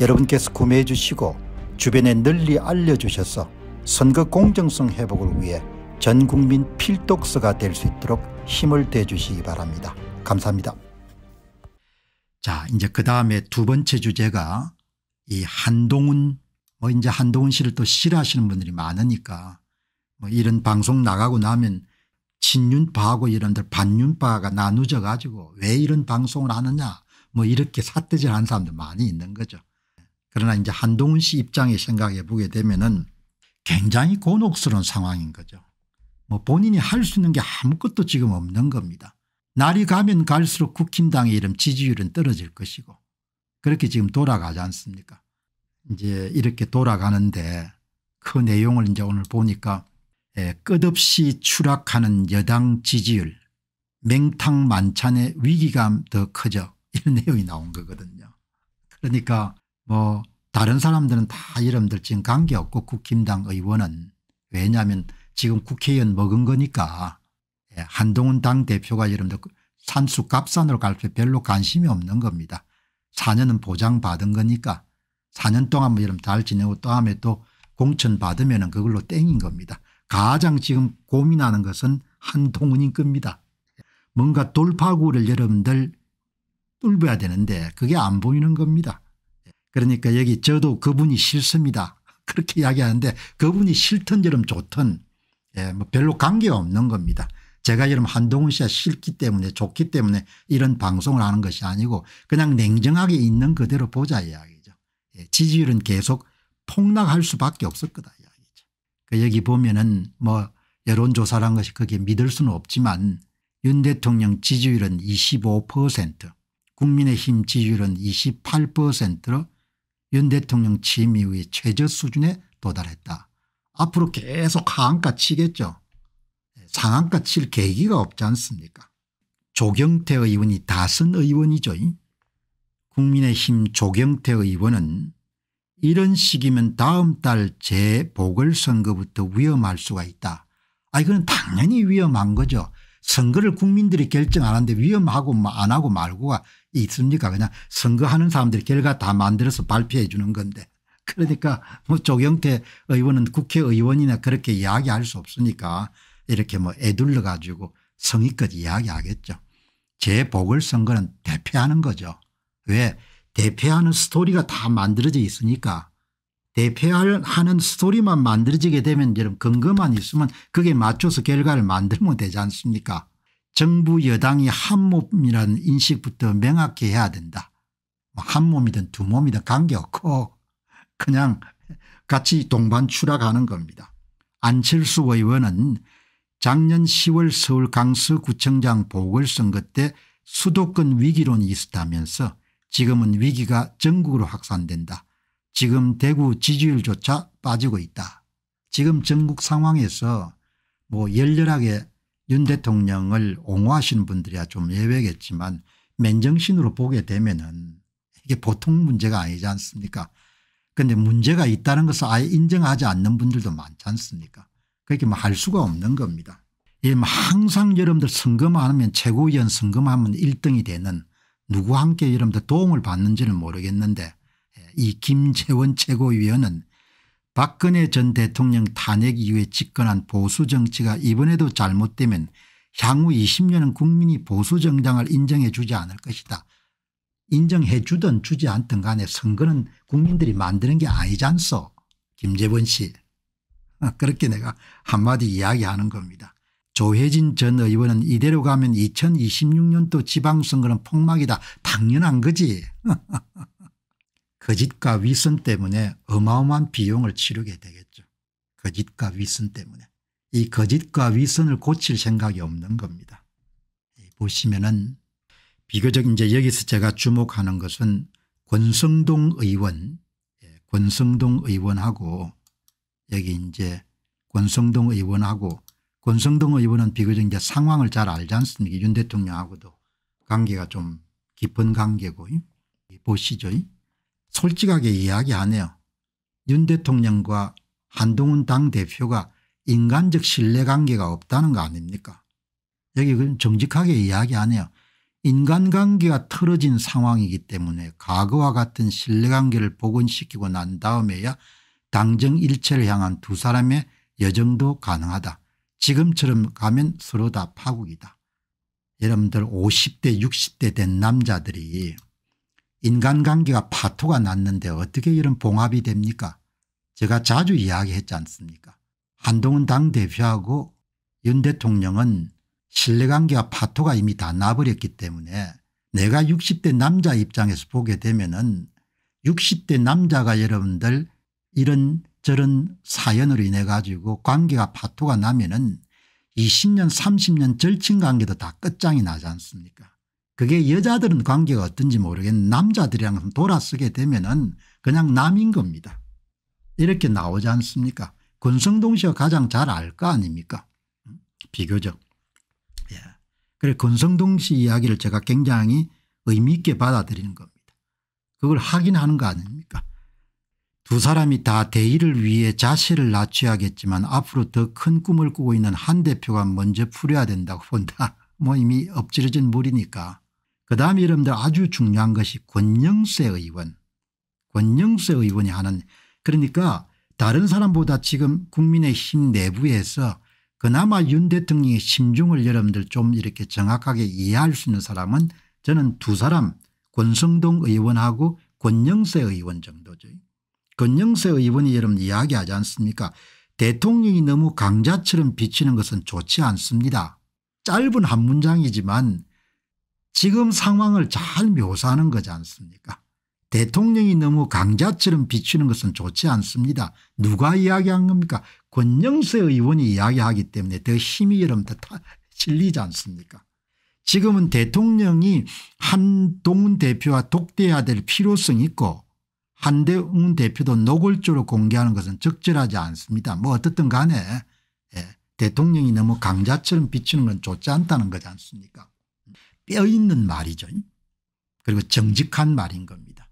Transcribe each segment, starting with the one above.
여러분께서 구매해 주시고 주변에 널리 알려주셔서 선거 공정성 회복을 위해 전 국민 필독서가 될 수 있도록 힘을 대주시기 바랍니다. 감사합니다. 자 이제 그 다음에 두 번째 주제가 이 한동훈 뭐 이제 한동훈 씨를 또 싫어하시는 분들이 많으니까 뭐 이런 방송 나가고 나면 친윤파하고 이런들 반윤파가 나누져 가지고 왜 이런 방송을 하느냐 뭐 이렇게 삿대질하는 사람들 많이 있는 거죠. 그러나 이제 한동훈 씨 입장에 생각해 보게 되면은 굉장히 곤혹스러운 상황인 거죠. 뭐 본인이 할 수 있는 게 아무것도 지금 없는 겁니다. 날이 가면 갈수록 국힘당의 이름 지지율은 떨어질 것이고 그렇게 지금 돌아가지 않습니까 이제 이렇게 돌아가는데 그 내용을 이제 오늘 보니까 예, 끝없이 추락하는 여당 지지율 맹탕 만찬의 위기감 더 커져 이런 내용이 나온 거거든요. 그러니까 뭐 다른 사람들은 다 이름들 지금 관계없고 국힘당 의원은 왜냐하면 지금 국회의원 먹은 거니까 예, 한동훈 당대표가 여러분들 산수 값산으로 갈 때 별로 관심이 없는 겁니다. 4년은 보장받은 거니까 4년 동안 뭐 여러분 잘 지내고 다음에 또 공천 받으면 그걸로 땡인 겁니다. 가장 지금 고민하는 것은 한동훈인 겁니다. 뭔가 돌파구를 여러분들 뚫어야 되는데 그게 안 보이는 겁니다. 그러니까 여기 저도 그분이 싫습니다. 그렇게 이야기하는데 그분이 싫든 여름 좋든 예, 뭐 별로 관계가 없는 겁니다. 제가 여름 한동훈 씨가 싫기 때문에 좋기 때문에 이런 방송을 하는 것이 아니고 그냥 냉정하게 있는 그대로 보자 이야기죠. 예, 지지율은 계속 폭락할 수밖에 없을 거다 이야기죠. 그 여기 보면은 뭐 여론조사란 것이 그게 믿을 수는 없지만 윤 대통령 지지율은 25% 국민의힘 지지율은 28%로 윤 대통령 취임 이후에 최저 수준에 도달했다. 앞으로 계속 하한가 치겠죠. 상한가 칠 계기가 없지 않습니까 조경태 의원이 다선 의원이죠. 국민의힘 조경태 의원은 이런 식이면 다음 달 재보궐선거부터 위험할 수가 있다. 아 이건 당연히 위험한 거죠. 선거를 국민들이 결정 안 하는데 위험하고 뭐안 하고 말고가 있습니까 그냥 선거하는 사람들이 결과 다 만들어서 발표해 주는 건데 그러니까 뭐 조경태 의원은 국회의원이나 그렇게 이야기할 수 없으니까 이렇게 뭐 애둘러 가지고 성의껏 이야기하겠죠. 재보궐선거는 대표하는 거죠. 왜 대표하는 스토리가 다 만들어져 있으니까 대표하는 스토리만 만들어지게 되면 여러분 근거만 있으면 그게 맞춰서 결과를 만들면 되지 않습니까 정부 여당이 한 몸이라는 인식부터 명확히 해야 된다. 뭐한 몸이든 두 몸이든 관계없고 그냥 같이 동반 추락하는 겁니다. 안철수 의원은 작년 10월 서울 강서구청장 보궐선거 때 수도권 위기론이 있었다면서 지금은 위기가 전국으로 확산된다. 지금 대구 지지율조차 빠지고 있다. 지금 전국 상황에서 뭐 열렬하게 윤 대통령을 옹호하시는 분들이야 좀 예외겠지만 맨정신으로 보게 되면은 이게 보통 문제가 아니지 않습니까 그런데 문제가 있다는 것을 아예 인정하지 않는 분들도 많지 않습니까 그렇게 뭐 할 수가 없는 겁니다. 예, 뭐 항상 여러분들 선거만 하면 최고위원 선거만 하면 1등이 되는 함께 여러분들 도움을 받는지는 모르겠는데 예, 이 김재원 최고위원은 박근혜 전 대통령 탄핵 이후에 집권한 보수 정치가 이번에도 잘못되면 향후 20년은 국민이 보수 정당을 인정해 주지 않을 것이다. 인정해 주든 주지 않든 간에 선거는 국민들이 만드는 게 아니지 않소 김재원 씨. 그렇게 내가 한마디 이야기하는 겁니다. 조혜진 전 의원은 이대로 가면 2026년도 지방선거는 폭막이다. 당연한 거지. 거짓과 위선 때문에 어마어마한 비용을 치르게 되겠죠. 거짓과 위선 때문에. 이 거짓과 위선을 고칠 생각이 없는 겁니다. 보시면은 비교적 이제 여기서 제가 주목하는 것은 권성동 의원 예, 권성동 의원하고 여기 이제 권성동 의원하고 권성동 의원은 비교적 이제 상황을 잘 알지 않습니까 윤 대통령하고도 관계가 좀 깊은 관계고 보시죠. 솔직하게 이야기하네요. 윤 대통령과 한동훈 당대표가 인간적 신뢰관계가 없다는 거 아닙니까 여기 정직하게 이야기하네요. 인간관계가 틀어진 상황이기 때문에 과거와 같은 신뢰관계를 복원시키고 난 다음에야 당정일체를 향한 두 사람의 여정도 가능하다. 지금처럼 가면 서로 다 파국이다. 여러분들 50대 60대 된 남자들이 인간관계가 파토가 났는데 어떻게 이런 봉합이 됩니까? 제가 자주 이야기했지 않습니까? 한동훈 당대표하고 윤 대통령은 신뢰관계와 파토가 이미 다 나버렸기 때문에 내가 60대 남자 입장에서 보게 되면 은 60대 남자가 여러분들 이런 저런 사연으로 인해 가지고 관계가 파토가 나면 은 20년 30년 절친 관계도 다 끝장이 나지 않습니까 그게 여자들은 관계가 어떤지 모르겠는데 남자들이랑 돌아서게 되면 은 그냥 남인 겁니다. 이렇게 나오지 않습니까 권성동 씨가 가장 잘 알 거 아닙니까 비교적. 예. 그래 권성동 씨 이야기를 제가 굉장히 의미 있게 받아들이는 겁니다. 그걸 확인하는 거 아닙니까 두 사람이 다 대의를 위해 자세를 낮춰야겠지만 앞으로 더 큰 꿈을 꾸고 있는 한 대표가 먼저 풀어야 된다고 본다. 뭐 이미 엎질러진 물이니까. 그 다음에 여러분들 아주 중요한 것이 권영세 의원. 권영세 의원이 하는 그러니까 다른 사람보다 지금 국민의힘 내부에서 그나마 윤 대통령의 심중을 여러분들 좀 이렇게 정확하게 이해할 수 있는 사람은 저는 두 사람 권성동 의원하고 권영세 의원 정도죠. 권영세 의원이 여러분 이야기하지 않습니까 대통령이 너무 강자처럼 비치는 것은 좋지 않습니다. 짧은 한 문장이지만 지금 상황을 잘 묘사하는 거지 않습니까 대통령이 너무 강자처럼 비추는 것은 좋지 않습니다. 누가 이야기한 겁니까 권영세 의원이 이야기하기 때문에 더 힘이 여러분 더 실리지 않습니까 지금은 대통령이 한동훈 대표와 독대해야 될 필요성이 있고 한대훈 대표도 노골적으로 공개하는 것은 적절하지 않습니다. 뭐 어떻든 간에 예, 대통령이 너무 강자처럼 비추는 건 좋지 않다는 거지 않습니까 뼈 있는 말이죠. 그리고 정직한 말인 겁니다.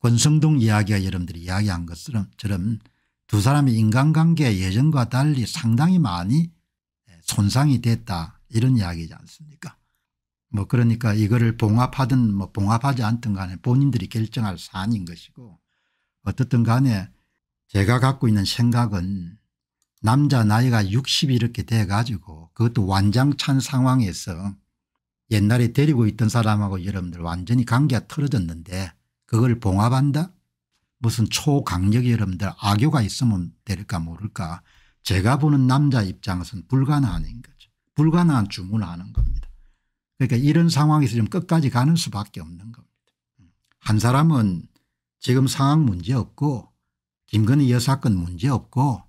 권성동 이야기가 여러분들이 이야기한 것처럼 두 사람의 인간관계 예전과 달리 상당히 많이 손상이 됐다 이런 이야기지 않습니까 뭐 그러니까 이거를 봉합하든 뭐 봉합하지 않든 간에 본인들이 결정할 사안인 것이고 어떻든 간에 제가 갖고 있는 생각은 남자 나이가 60이 이렇게 돼 가지고 그것도 완장찬 상황에서 옛날에 데리고 있던 사람하고 여러분들 완전히 관계가 틀어졌는데 그걸 봉합한다 무슨 초강력이 여러분들 악교가 있으면 될까 모를까 제가 보는 남자 입장에서는 불가능한 거죠. 불가능한 주문을 하는 겁니다. 그러니까 이런 상황에서 좀 끝까지 가는 수밖에 없는 겁니다. 한 사람은 지금 상황 문제 없고 김건희 여사건 문제 없고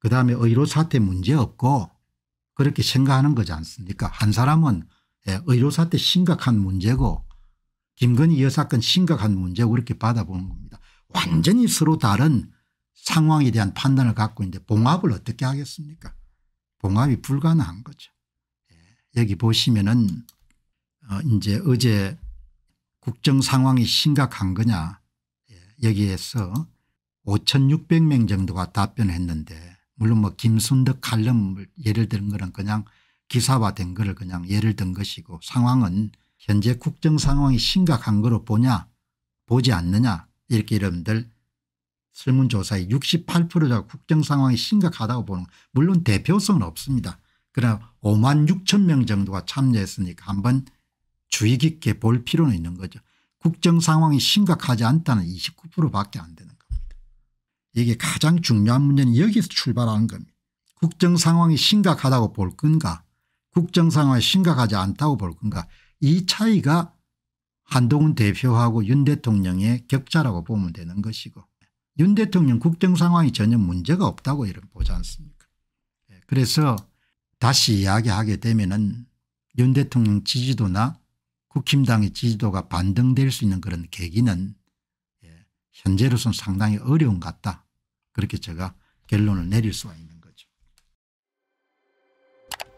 그다음에 의료 사태 문제 없고 그렇게 생각하는 거지 않습니까 한 사람은 예, 의료 사태 심각한 문제고 김건희 여사건 심각한 문제고 그렇게 받아보는 겁니다. 완전히 서로 다른 상황에 대한 판단을 갖고 있는데 봉합을 어떻게 하겠습니까 봉합이 불가능한 거죠. 예, 여기 보시면은 어 이제 어제 국정 상황이 심각한 거냐 예, 여기에서 5600명 정도가 답변했는데 물론 뭐 김순덕 칼럼을 예를 든 거는 그냥 기사화된 거를 그냥 예를 든 것이고 상황은 현재 국정 상황이 심각한 거로 보냐 보지 않느냐 이렇게 여러분들 설문조사에 68%가 국정 상황이 심각하다고 보는 물론 대표성은 없습니다. 그러나 5만 6천 명 정도가 참여했으니까 한번 주의 깊게 볼 필요는 있는 거죠. 국정 상황이 심각하지 않다는 29%밖에 안 되는 겁니다. 이게 가장 중요한 문제는 여기서 출발하는 겁니다. 국정 상황이 심각하다고 볼 건가 국정 상황이 심각하지 않다고 볼 건가 이 차이가 한동훈 대표하고 윤 대통령의 격차라고 보면 되는 것이고 윤 대통령 국정 상황이 전혀 문제가 없다고 보지 않습니까 예, 그래서 다시 이야기하게 되면 은윤 대통령 지지도나 국힘당의 지지도가 반등될 수 있는 그런 계기는 예, 현재로서는 상당히 어려운 것 같다. 그렇게 제가 결론을 내릴 수가 있는.